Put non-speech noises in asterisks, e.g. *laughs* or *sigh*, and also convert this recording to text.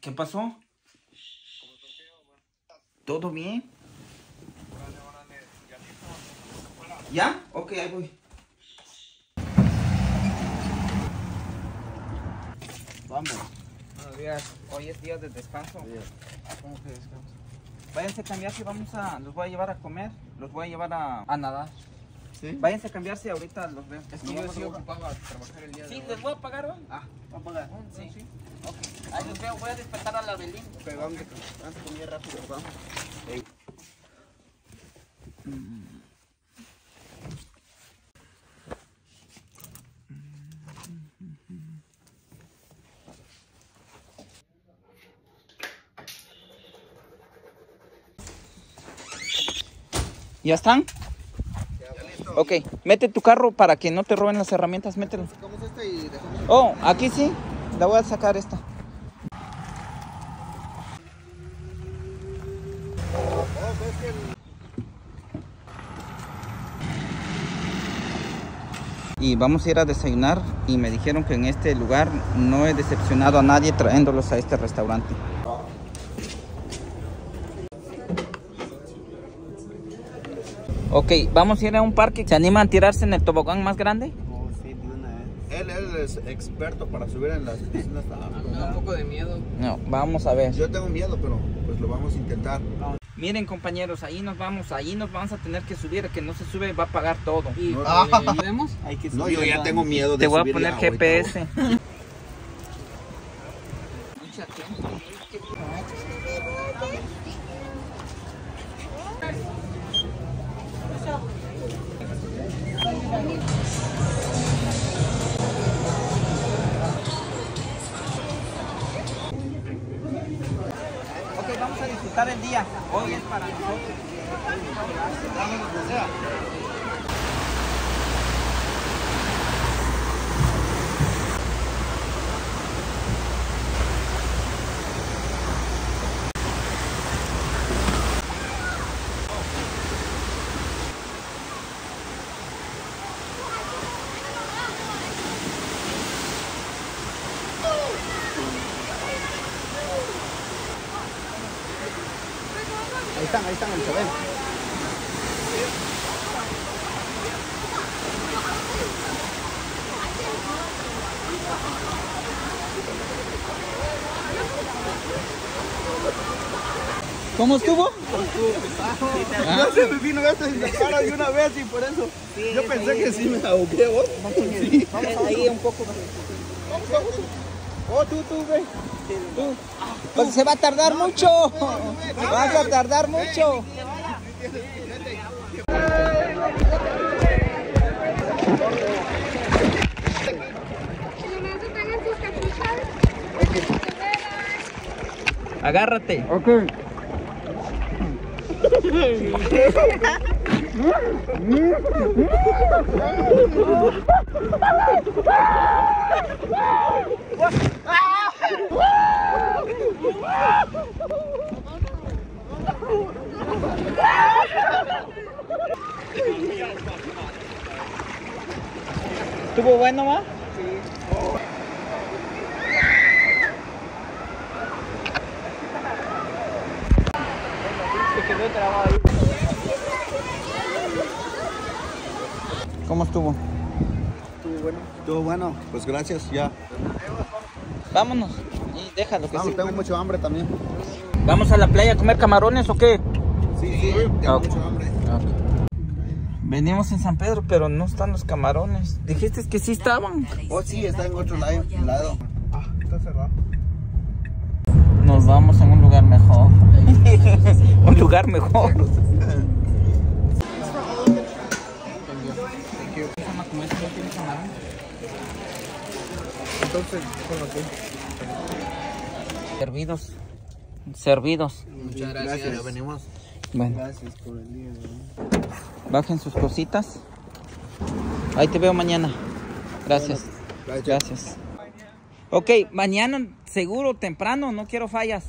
¿Qué pasó? ¿Todo bien? ¿Ya? Ok, ahí voy. Vamos. Buenos días. Hoy es día de descanso. ¿Cómo que descanso? Váyanse a cambiarse, vamos a, los voy a llevar a comer, los voy a llevar a, a nadar. ¿Sí? Váyanse a cambiarse, ahorita los veo. Es que yo sí ocupaba trabajar el día Sí, de hoy. les voy a pagar hoy. Ah, va a pagar. Sí. Ok. Voy a despertar a la Belín. Pero vamos a vamos a comer rápido, vamos. ¿Ya están? Ok, mete tu carro para que no te roben las herramientas, mételo. Y dejamos. Oh, aquí sí, la voy a sacar esta. Y vamos a ir a desayunar y me dijeron que en este lugar no he decepcionado a nadie trayéndolos a este restaurante. Ok, vamos a ir a un parque. ¿Se animan a tirarse en el tobogán más grande? Oh, sí, de una vez. Él, él es experto para subir en las piscinas. *laughs* Me da un poco de miedo. No, vamos a ver. Yo tengo miedo, pero pues lo vamos a intentar. Miren compañeros, ahí nos vamos, ahí nos vamos a tener que subir, el que no se sube va a pagar todo. ¿Y No, eh, que No, yo ya tengo miedo de Te voy a poner. GPS. *laughs* vamos a disfrutar el día. Hoy es para nosotros. Ahí están, ahí están, el se ven. ¿Cómo estuvo? Ya se me vino esto en la cara de una vez y por eso. yo pensé que sí me ahogué, vos. Sí. Ahí un poco. Oh, tú, tú, ve. Pues se va a tardar mucho. Vas a tardar mucho. Además, tengan sus capuchas. Agárrate. Ok. *laughs* ¿Estuvo bueno, ma? ¿Cómo estuvo? Estuvo bueno. Estuvo bueno. Pues gracias, ya. Vámonos. Y déjalo que Vamos, sí. tengo mucho hambre también. ¿Vamos a la playa a comer camarones o qué? Sí, sí, tengo Ok. mucho hambre. Venimos en San Pedro, pero no están los camarones. Dijiste que sí estaban. Oh, sí, está en otro lado. lado. Ah, está cerrado. Nos vamos en un lugar mejor. *laughs* un lugar mejor. Entonces, ¿cómo aquí? Servidos. Servidos. Muchas gracias. Ya venimos. Bueno, Gracias por el día. bajen sus cositas. Ahí te veo mañana. Gracias. Gracias. Gracias. Ok, mañana seguro temprano, no quiero fallas.